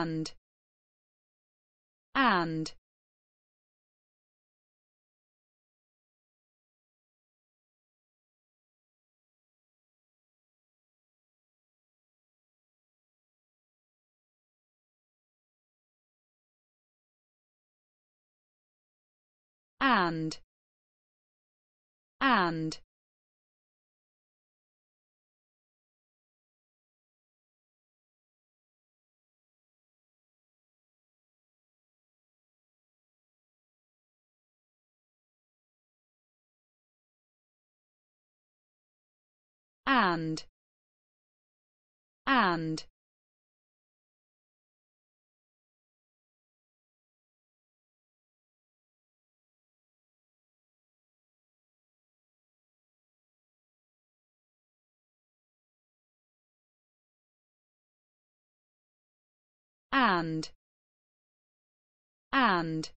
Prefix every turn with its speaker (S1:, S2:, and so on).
S1: and and and and and and and and